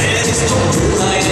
Eres tu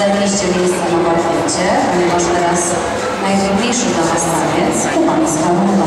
zajęliście miejsca na parkiecie, ponieważ teraz najtrudniejszy dla Was taniec, kubańska rumba.